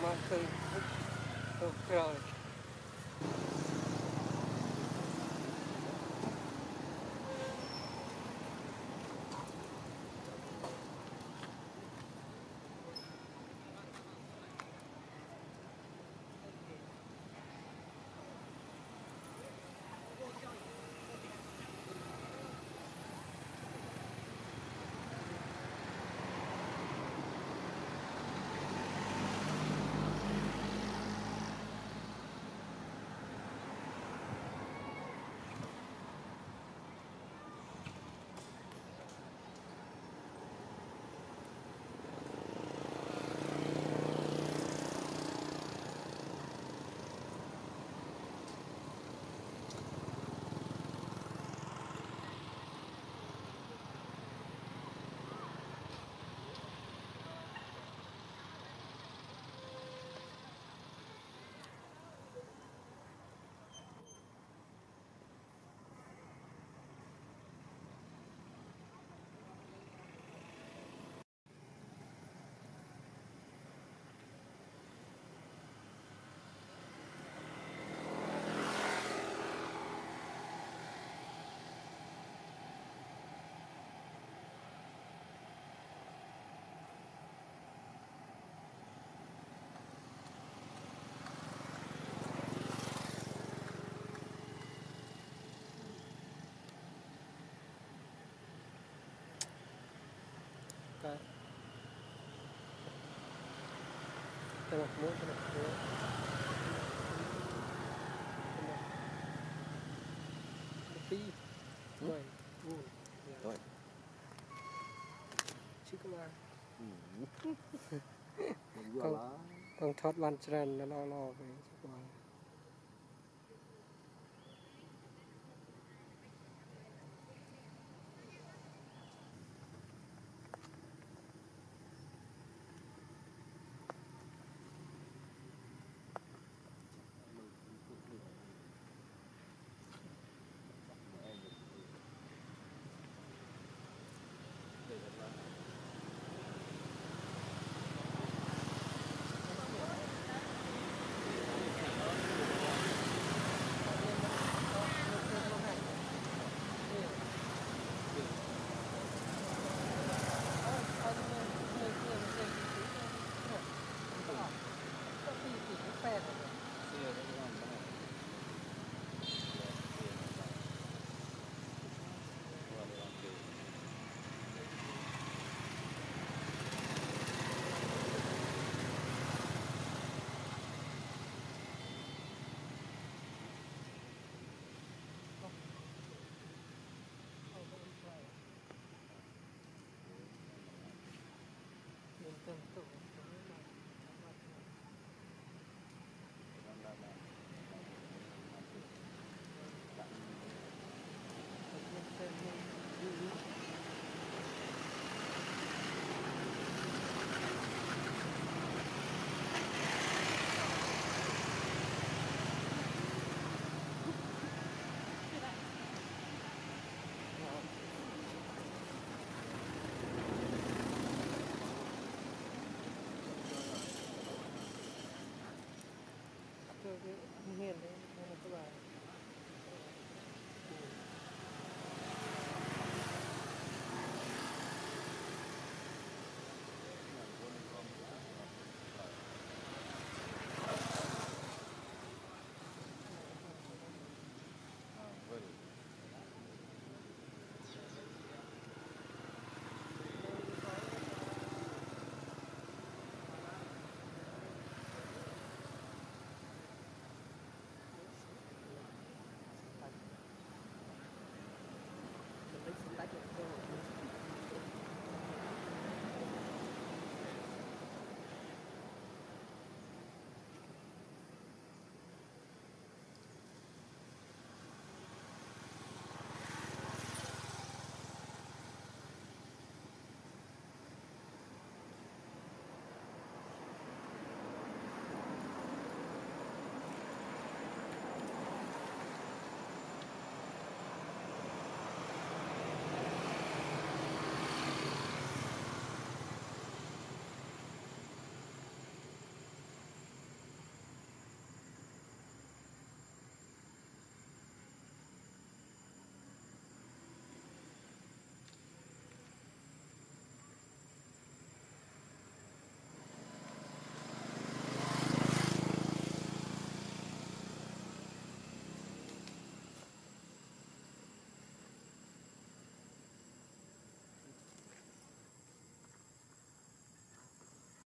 Matheus São quero ตัวมุ้งตลกมุ้งปีด้วยอืมด้วยชื่อก็มาอืมมันยั่วละต้องทอดวันจันทร์แล้วรอๆไป